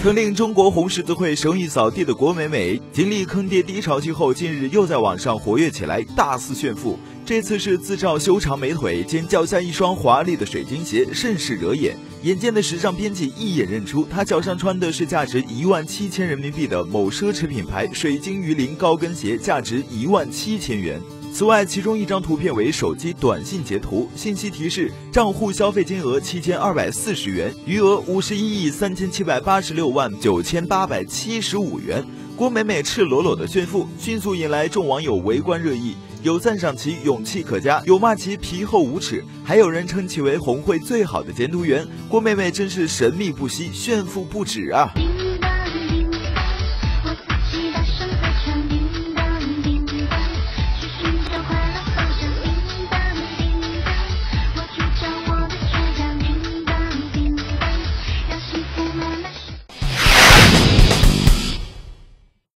曾令中国红十字会声誉扫地的郭美美，经历坑爹低潮期后，近日又在网上活跃起来，大肆炫富。这次是自照修长美腿，兼脚下一双华丽的水晶鞋，甚是惹眼。眼尖的时尚编辑一眼认出，她脚上穿的是价值一万七千人民币的某奢侈品牌水晶鱼鳞高跟鞋，价值一万七千元。此外，其中一张图片为手机短信截图，信息提示账户消费金额七千二百四十元，余额五十一亿三千七百八十六万九千八百七十五元。郭美美赤裸裸的炫富，迅速引来众网友围观热议，有赞赏其勇气可嘉，有骂其皮厚无耻，还有人称其为红会最好的监督员。郭美美真是神秘不息，炫富不止啊！